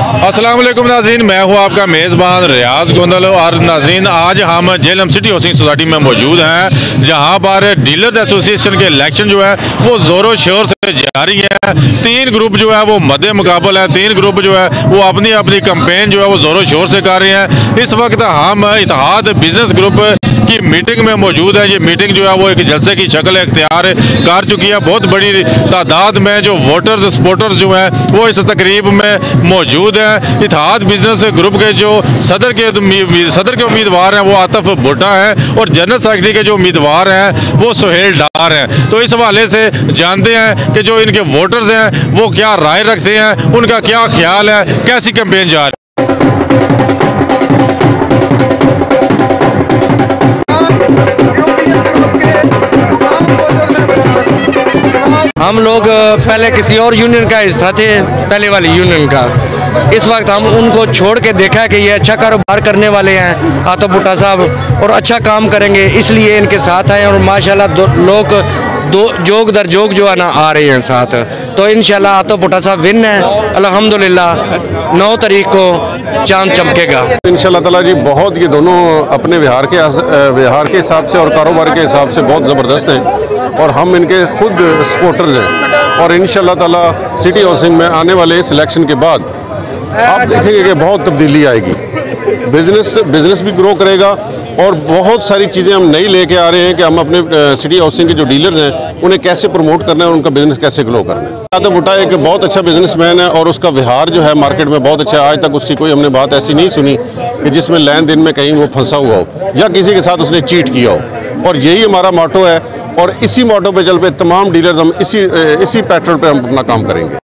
असलम नाजीन मैं हूँ आपका मेज़बान रियाज गोंदल और नाजीन आज हम जेलम सिटी हाउसिंग सोसाइटी में मौजूद हैं, जहाँ पर डीलर्स एसोसिएशन के इलेक्शन जो है, वो ज़ोरों शोर से जारी है। तीन ग्रुप जो है, वो मध्य मुकाबल है, तीन ग्रुप जो है, वो अपनी अपनी कंपेन जो है, वो ज़ोरों शोर से कर रहे हैं। इस वक्त हम इतिहाद बिज़नेस ग्रुप की मीटिंग में मौजूद है। ये मीटिंग जो है वो एक जलसे की शक्ल इख्तियार कर चुकी है। बहुत बड़ी तादाद में जो वोटर्स, सपोर्टर्स जो हैं, वो इस तकरीब में मौजूद हैं। इतिहाद बिज़नेस ग्रुप के जो सदर के सदर के उम्मीदवार हैं, वो आतफ भुट्टा हैं और जनरल सेक्रेटरी के जो उम्मीदवार हैं, वो सुहेल डार हैं। तो इस हवाले से जानते हैं कि जो इनके वोटर्स हैं, वो क्या राय रखते हैं, उनका क्या ख्याल है, कैसी कैंपेन जा रही हम लोग पहले किसी और यूनियन का हिस्सा थे, पहले वाली यूनियन का। इस वक्त हम उनको छोड़ के देखा है कि ये अच्छा कारोबार करने वाले हैं, आतो भुट्टा साहब, और अच्छा काम करेंगे, इसलिए इनके साथ आए और माशाल्लाह लोग, दो जोग दर जोग जो है ना, आ रहे हैं साथ। तो इन आतो भुट्टा साहब विन है, अल्हम्दुलिल्लाह, नौ तारीख को चाँद चमकेगा। इन ताला जी, बहुत ये दोनों अपने बिहार के बिहार के हिसाब से और कारोबार के हिसाब से बहुत ज़बरदस्त हैं। और हम इनके खुद सपोर्टर्स हैं। और इन ताला सिटी हाउसिंग में आने वाले सिलेक्शन के बाद आप देखेंगे कि बहुत तब्दीली आएगी। बिज़नेस बिज़नेस भी ग्रो करेगा और बहुत सारी चीज़ें हम नई लेके आ रहे हैं कि हम अपने सिटी हाउसिंग के जो डीलर्स हैं, उन्हें कैसे प्रमोट करना है उनका बिज़नेस कैसे ग्रो करना है। यादव भुट्टा एक बहुत अच्छा बिजनेसमैन है और उसका व्यवहार जो है मार्केट में बहुत अच्छा है। आज तक उसकी कोई हमने बात ऐसी नहीं सुनी कि जिसमें लेन देन में कहीं वो फंसा हुआ हो या किसी के साथ उसने चीट किया हो। और यही हमारा मोटो है और इसी मॉडल पे चल पे तमाम डीलर्स हम इसी इसी पैटर्न पे हम अपना काम करेंगे।